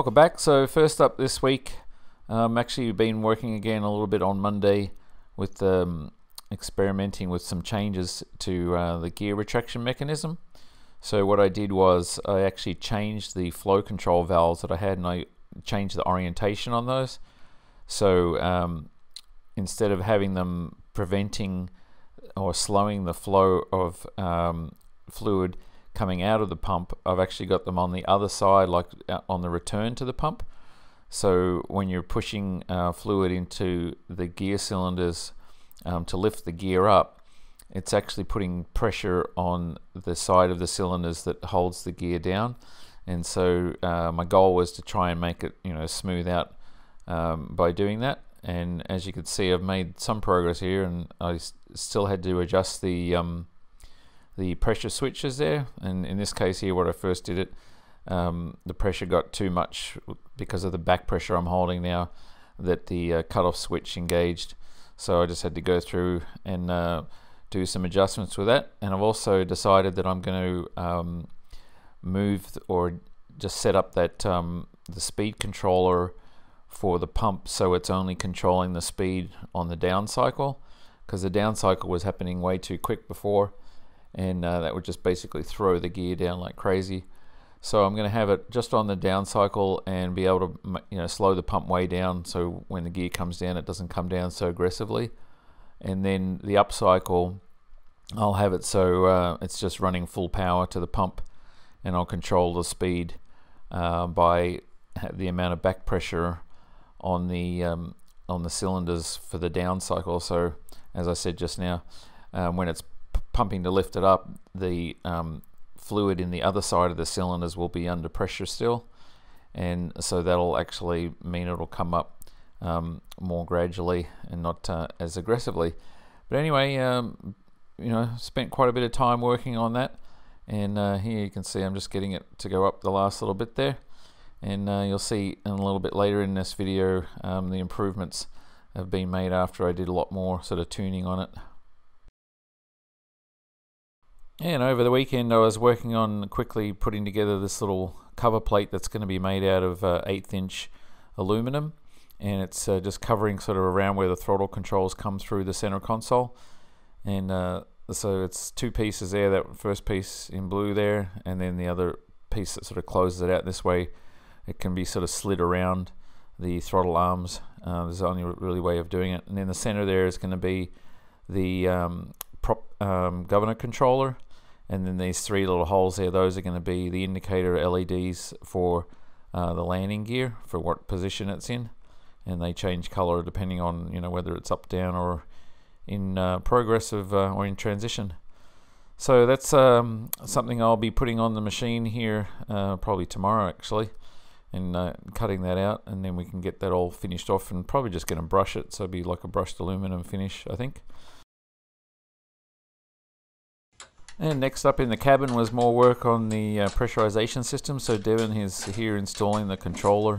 Welcome back. So first up this week, um, actually been working again a little bit on Monday with um, experimenting with some changes to uh, the gear retraction mechanism. So what I did was I actually changed the flow control valves that I had and I changed the orientation on those. So um, instead of having them preventing or slowing the flow of um, fluid coming out of the pump, I've actually got them on the other side, like uh, on the return to the pump. So when you're pushing uh, fluid into the gear cylinders um, to lift the gear up, it's actually putting pressure on the side of the cylinders that holds the gear down. And so uh, my goal was to try and make it, you know, smooth out um, by doing that. And as you can see, I've made some progress here, and I still had to adjust the um, the pressure switches there. And in this case here what I first did it um, the pressure got too much because of the back pressure I'm holding now that the uh, cutoff switch engaged. So I just had to go through and uh, do some adjustments with that. And I've also decided that I'm going to um, move or just set up that um, the speed controller for the pump so it's only controlling the speed on the down cycle because the down cycle was happening way too quick before and uh, that would just basically throw the gear down like crazy. So I'm going to have it just on the down cycle and be able to you know slow the pump way down so when the gear comes down it doesn't come down so aggressively. And then the up cycle I'll have it so uh, it's just running full power to the pump and I'll control the speed uh, by the amount of back pressure on the um, on the cylinders for the down cycle. So as I said just now, um, when it's pumping to lift it up, the um, fluid in the other side of the cylinders will be under pressure still. And so that'll actually mean it'll come up um, more gradually and not uh, as aggressively. But anyway, um, you know, spent quite a bit of time working on that. And uh, here you can see I'm just getting it to go up the last little bit there. And uh, you'll see in a little bit later in this video um, the improvements have been made after I did a lot more sort of tuning on it. And over the weekend, I was working on quickly putting together this little cover plate that's going to be made out of uh, eighth inch aluminum. And it's uh, just covering sort of around where the throttle controls come through the center console. And uh, so it's two pieces there, that first piece in blue there, and then the other piece that sort of closes it out this way. It can be sort of slid around the throttle arms. Uh, there's only really way of doing it. And in the center there is going to be the um, prop um, governor controller and then these three little holes there those are going to be the indicator LEDs for uh, the landing gear for what position it's in. And they change color depending on you know whether it's up down or in uh, progress of uh, or in transition. So that's um, something I'll be putting on the machine here uh, probably tomorrow actually and uh, cutting that out. And then we can get that all finished off and probably just going to brush it. So it'll be like a brushed aluminum finish I think And next up in the cabin was more work on the uh, pressurization system. So Devon is here installing the controller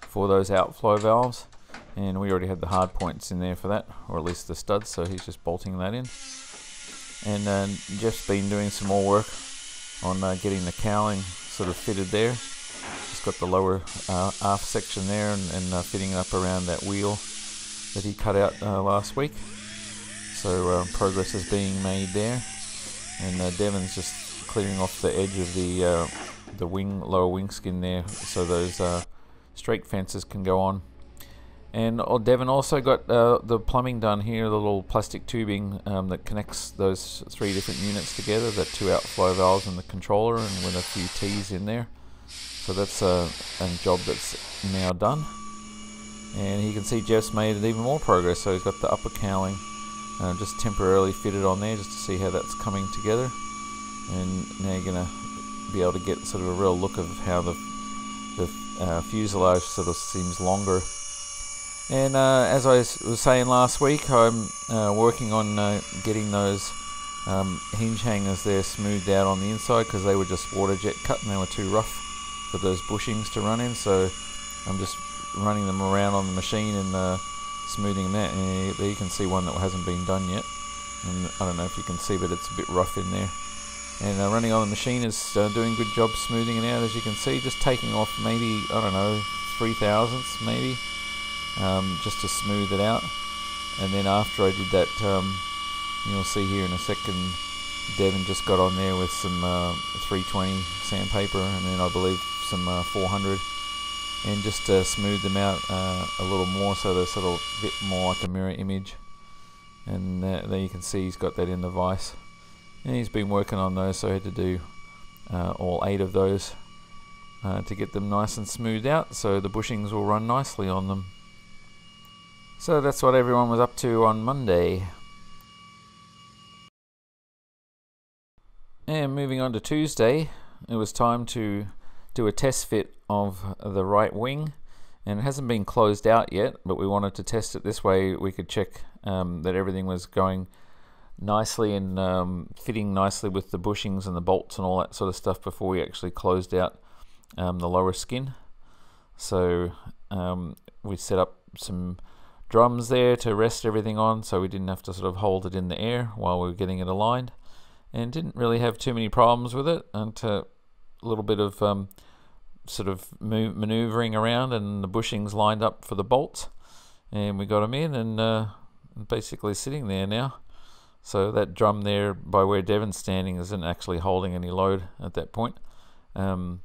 for those outflow valves. And we already had the hard points in there for that, or at least the studs, so he's just bolting that in. And uh, Jeff's been doing some more work on uh, getting the cowling sort of fitted there. Just got the lower uh, aft section there and, and uh, fitting it up around that wheel that he cut out uh, last week. So progress is being made there and uh, Devon's just clearing off the edge of the uh, the wing lower wing skin there so those uh, straight fences can go on. And oh, Devon also got uh, the plumbing done here the little plastic tubing um, that connects those three different units together the two outflow valves and the controller and with a few T's in there. So that's a, a job that's now done. And you can see Jeff's made even more progress so he's got the upper cowling uh, just temporarily fitted on there just to see how that's coming together. And now you're going to be able to get sort of a real look of how the, the uh, fuselage sort of seems longer. And uh, as I was saying last week I'm uh, working on uh, getting those um, hinge hangers there smoothed out on the inside because they were just water jet cut and they were too rough for those bushings to run in. So I'm just running them around on the machine and uh, smoothing that and there you can see one that hasn't been done yet. And I don't know if you can see but it's a bit rough in there. And uh, running on the machine is uh, doing a good job smoothing it out as you can see just taking off maybe I don't know three thousandths maybe um, just to smooth it out. And then after I did that um, you'll see here in a second Devon just got on there with some uh, 320 sandpaper and then I believe some uh, 400 and just smooth them out uh, a little more so they're sort of a bit more like a mirror image. And uh, there you can see he's got that in the vise. And he's been working on those so I had to do uh, all eight of those uh, to get them nice and smoothed out so the bushings will run nicely on them. So that's what everyone was up to on Monday. And moving on to Tuesday it was time to do a test fit of the right wing and it hasn't been closed out yet but we wanted to test it this way. We could check um, that everything was going nicely and um, fitting nicely with the bushings and the bolts and all that sort of stuff before we actually closed out um, the lower skin. So um, we set up some drums there to rest everything on so we didn't have to sort of hold it in the air while we were getting it aligned and didn't really have too many problems with it until little bit of um, sort of maneuvering around and the bushings lined up for the bolts and we got them in and uh, basically sitting there now. So that drum there by where Devon's standing isn't actually holding any load at that point. Um,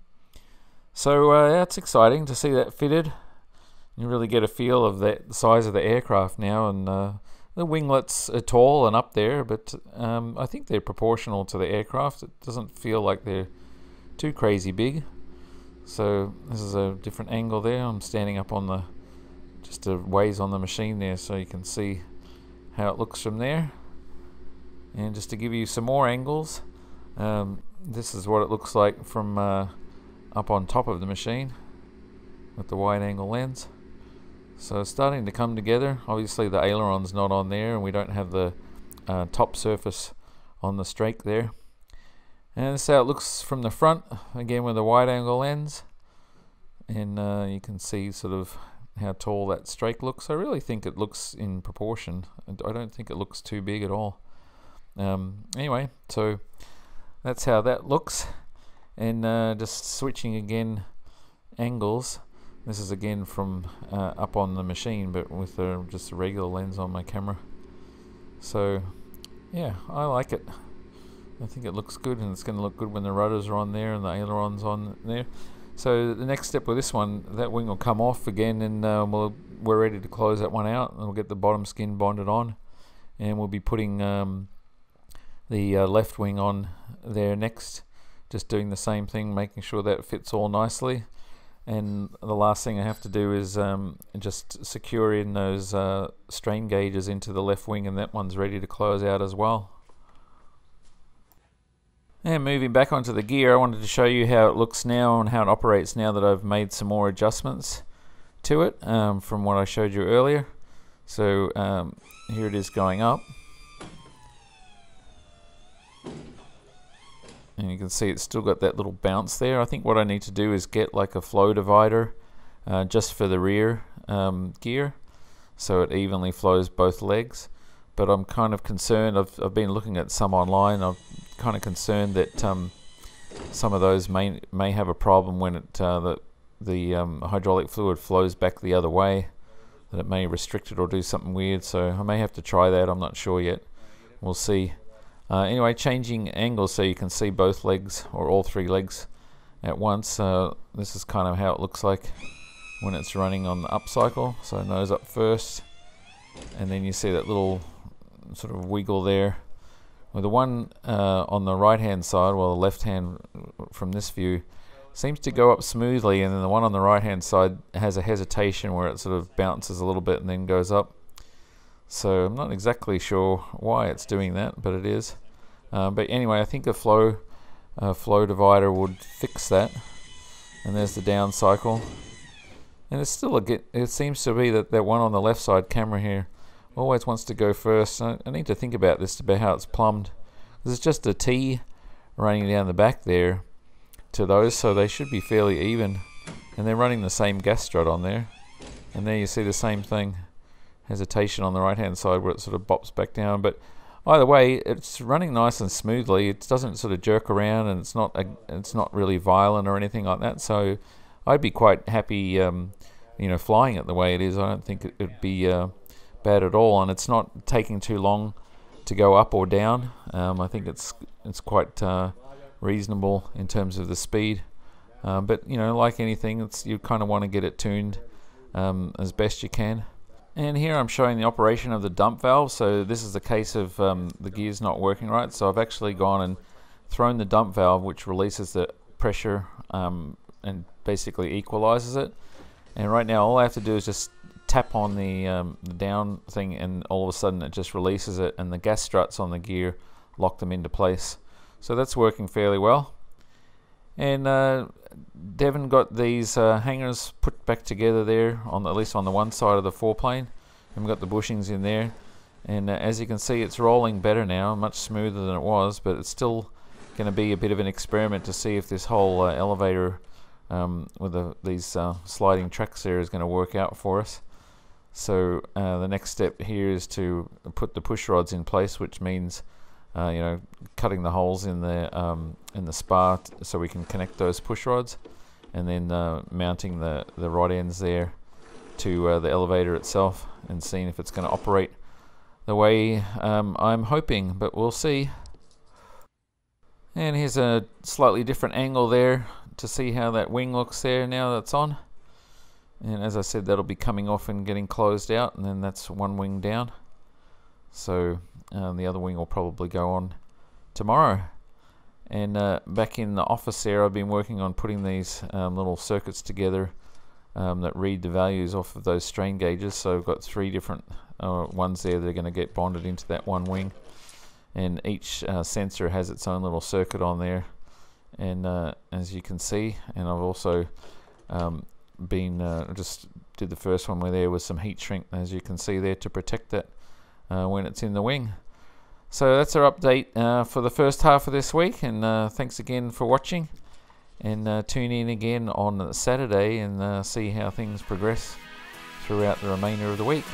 so uh, that's exciting to see that fitted. You really get a feel of that size of the aircraft now and uh, the winglets are tall and up there but um, I think they're proportional to the aircraft. It doesn't feel like they're too crazy big. So this is a different angle there. I'm standing up on the just a ways on the machine there so you can see how it looks from there. And just to give you some more angles, um, this is what it looks like from uh, up on top of the machine with the wide angle lens. So starting to come together. Obviously the aileron's not on there and we don't have the uh, top surface on the strake there. And this is how it looks from the front, again with a wide angle lens. And uh, you can see sort of how tall that strake looks. I really think it looks in proportion. I don't think it looks too big at all. Um, anyway, so that's how that looks. And uh, just switching again angles. This is again from uh, up on the machine, but with a, just a regular lens on my camera. So, yeah, I like it. I think it looks good and it's going to look good when the rudders are on there and the ailerons on there. So the next step with this one, that wing will come off again and uh, we'll, we're ready to close that one out and we'll get the bottom skin bonded on and we'll be putting um, the uh, left wing on there next just doing the same thing making sure that fits all nicely and the last thing I have to do is um, just secure in those uh, strain gauges into the left wing and that one's ready to close out as well. And moving back onto the gear, I wanted to show you how it looks now and how it operates now that I've made some more adjustments to it um, from what I showed you earlier. So um, here it is going up. And you can see it's still got that little bounce there. I think what I need to do is get like a flow divider uh, just for the rear um, gear so it evenly flows both legs but I'm kind of concerned. I've, I've been looking at some online. I'm kind of concerned that um, some of those may may have a problem when it uh, the the um, hydraulic fluid flows back the other way. That it may restrict it or do something weird. So I may have to try that. I'm not sure yet. We'll see. Uh, anyway, changing angles so you can see both legs or all three legs at once. Uh, this is kind of how it looks like when it's running on the up cycle. So nose up first, and then you see that little sort of wiggle there. Well, the one uh, on the right hand side, well, the left hand from this view, seems to go up smoothly, and then the one on the right hand side has a hesitation where it sort of bounces a little bit and then goes up. So I'm not exactly sure why it's doing that, but it is. Uh, but anyway, I think a flow uh, flow divider would fix that. And there's the down cycle. And it's still a get. It seems to be that that one on the left side camera here always wants to go first. I, need to think about this about how it's plumbed. There's just a T running down the back there to those, so they should be fairly even. And they're running the same gas strut on there. And there you see the same thing. Hesitation on the right hand side where it sort of bops back down. But either way, it's running nice and smoothly. It doesn't sort of jerk around, and it's not a, it's not really violent or anything like that. So I'd be quite happy, um, you know, flying it the way it is. I don't think it'd be uh, bad at all, and it's not taking too long to go up or down. Um, I think it's it's quite uh, reasonable in terms of the speed. Um, but you know, like anything, it's you kind of want to get it tuned um, as best you can. And here I'm showing the operation of the dump valve. So this is a case of um, the gears not working right. So I've actually gone and thrown the dump valve, which releases the pressure um, and basically equalizes it. And right now, all I have to do is just tap on the, um, the down thing, and all of a sudden it just releases it, and the gas struts on the gear lock them into place. So that's working fairly well. And uh, Devon got these uh, hangers put back together there, on the, at least on the one side of the foreplane. And we've got the bushings in there. And uh, as you can see, it's rolling better now, much smoother than it was, but it's still going to be a bit of an experiment to see if this whole uh, elevator um, with the, these uh, sliding tracks there is going to work out for us. So uh, the next step here is to put the push rods in place, which means uh, you know, cutting the holes in the um, in the spar so we can connect those push rods, and then uh, mounting the the rod ends there to uh, the elevator itself, and seeing if it's going to operate the way um, I'm hoping. But we'll see. And here's a slightly different angle there to see how that wing looks there now that's on. And as I said, that'll be coming off and getting closed out, and then that's one wing down. So um, the other wing will probably go on tomorrow. And uh, back in the office there, I've been working on putting these um, little circuits together um, that read the values off of those strain gauges. So I've got three different uh, ones there that are going to get bonded into that one wing. And each uh, sensor has its own little circuit on there. And uh, as you can see, and I've also um, been uh, just did the first one where there was some heat shrink, as you can see there, to protect it uh, when it's in the wing. So that's our update uh, for the first half of this week, and uh, thanks again for watching. And uh, tune in again on Saturday and uh, see how things progress throughout the remainder of the week.